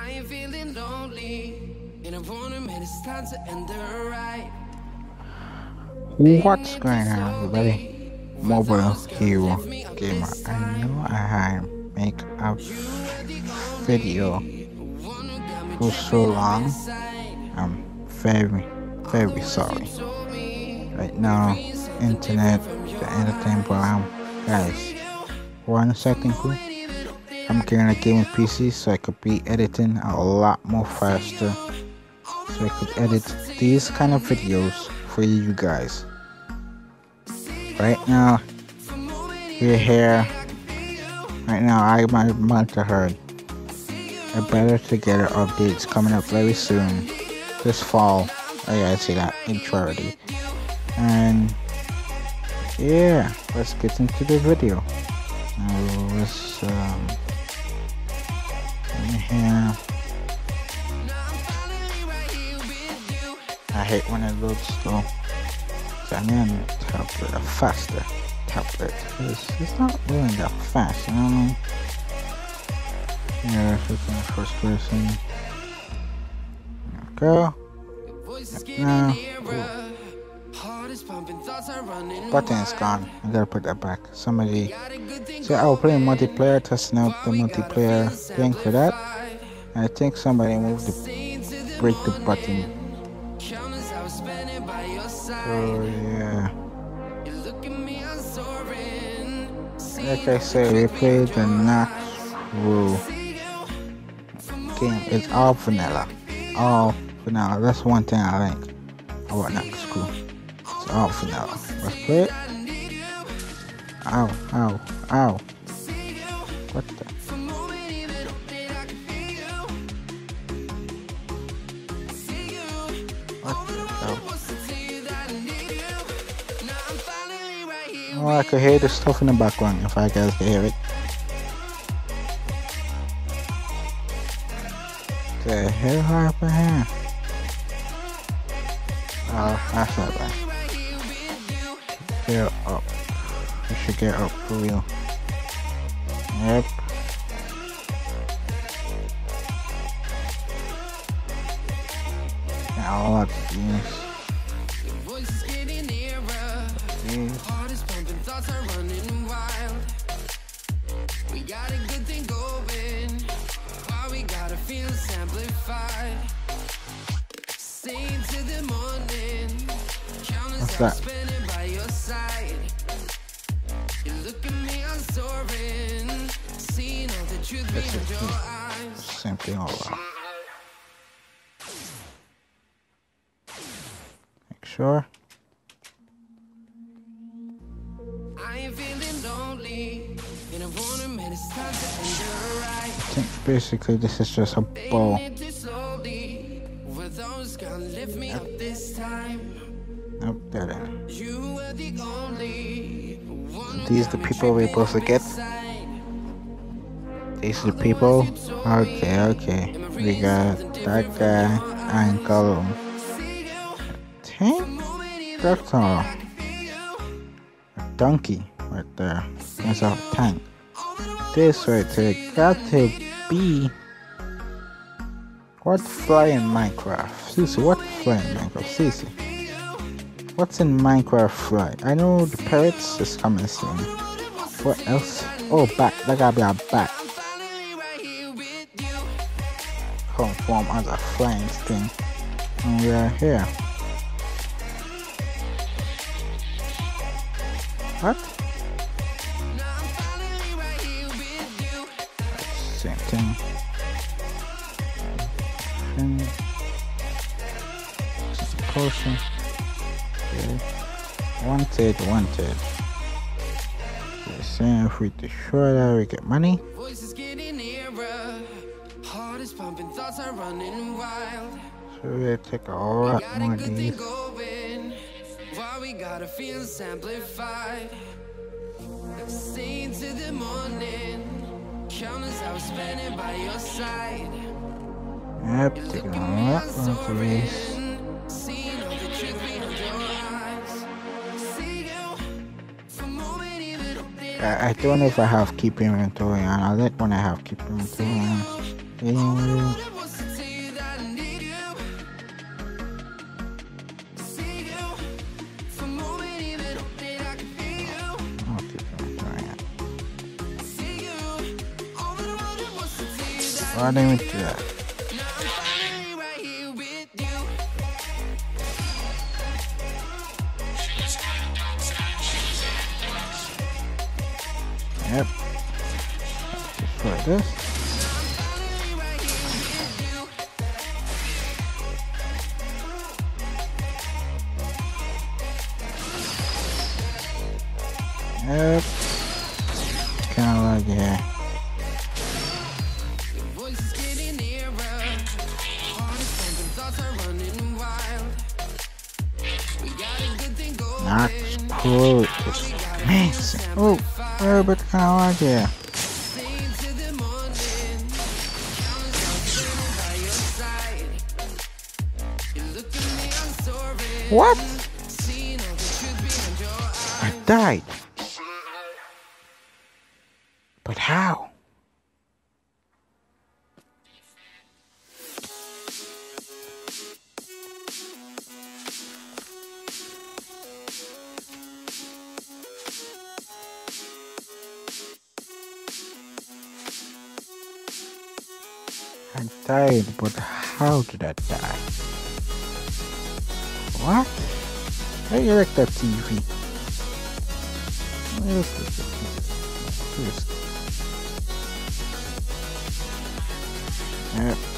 I ain't feeling lonely, and I wanna time to end the. What's going on, everybody? Mobile Hero Gamer. I know I make a video for so long. I'm very, very sorry. Right now, internet, the entertainment guys. One second, please. I'm getting a gaming PC so I could be editing a lot more faster. So I could edit these kind of videos for you guys. Right now, we're here. Right now, I'm about to heard a Better Together updates coming up very soon. This fall. Oh yeah, I see that intro already. And yeah, let's get into the video. Uh, let's um, here. I hate when it loads slow. So I need a tablet, a faster tablet. It's, it's not really that fast, you know what I mean? Yeah, it's in first person. Go. Now. Button is gone. I gotta put that back. Somebody. So I was playing multiplayer, testing out the multiplayer thing for that. I think somebody moved the break the button. Oh yeah. Like I said, we played the rule game. It's all vanilla. All vanilla. That's one thing I like about school. It's all vanilla. Let's play it. Ow, ow, ow. What the? Oh, I could hear the stuff in the background if I guys can hear it. The hell happened here? Oh, that's not bad. Get up. We should get up for real. Yep. Now let's do this. We got a good thing going. Why we gotta feel amplified? Time to end the ride. I think basically this is just a bow. Fading it too slowly. Were those gonna lift me up this time? Nope, that ain't. You were the. These the people we're supposed to get. These are people. Okay, okay. We got that guy and golem. Tank? That's a, donkey right there. That's a tank. This right here got to be. What fly in Minecraft? Cece, what fly in Minecraft? Cece. What's in Minecraft fly? I know the parrots is coming soon. What else? Oh, bat. That gotta be a bat. Form as a flying thing. And we are here. What? Same thing. And potion. Okay. Wanted, wanted. They're saying if we destroy that, we get money. Pumping, thoughts are running wild. So we take a lot more of these. going. Why we gotta feel amplified? Staying to the morning. Countless hours spending by your side. Yep, taking a lot more of these. All the truth behind your eyes. See you for a moment, even up there. I, I don't know if I have keep inventory on. I like when I have keep inventory on. Why didn't we do that? Yep. For this. Amazing. Oh, oh, but kinda like. What? I died. But how? I died, but how did I die? What? How you like that TV? And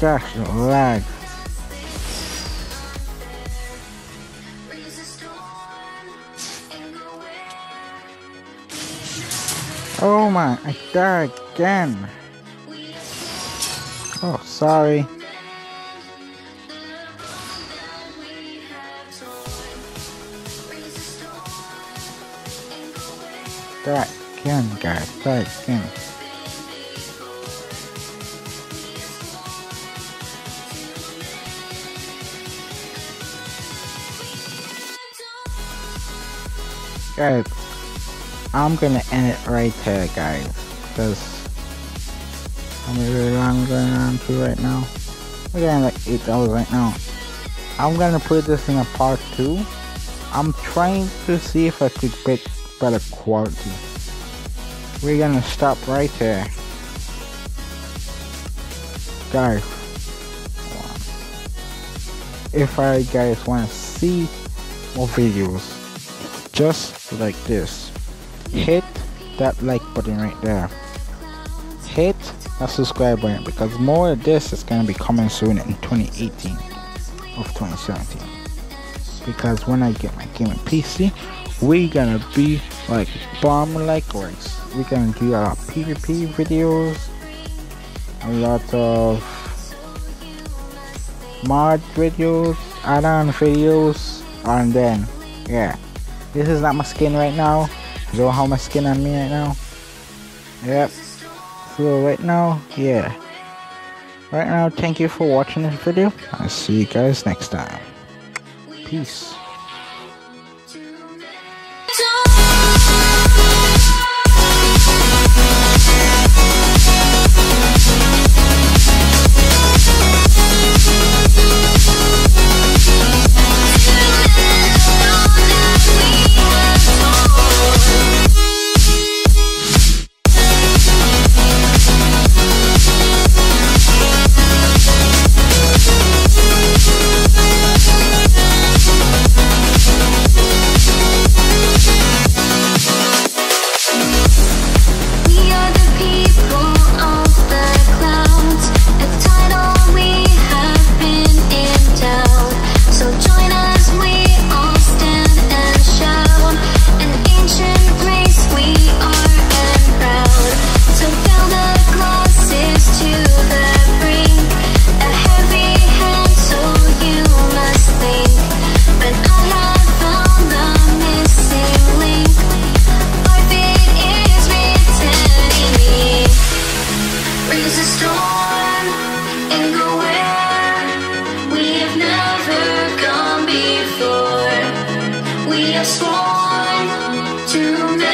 gosh, lag. Oh my, I died again. Oh, sorry. Die again, guys. Die again. Guys, I'm gonna end it right there, guys. Because I'm many long going on to right now? We're getting like eight hours right now. I'm gonna put this in a part two. I'm trying to see if I could get better quality. We're gonna stop right there. Guys, if I guys wanna see more videos just like this, hit that like button right there. Hit that subscribe button because more of this is gonna be coming soon in 2018 of 2017. Because when I get my gaming PC, we're gonna be like bomb like works. we're gonna do a lot of PvP videos, a lot of mod videos, add-on videos, and then yeah. This is not my skin right now. Don't have my skin on me right now. Yep. So right now, yeah. Right now, thank you for watching this video. I'll see you guys next time. Peace. you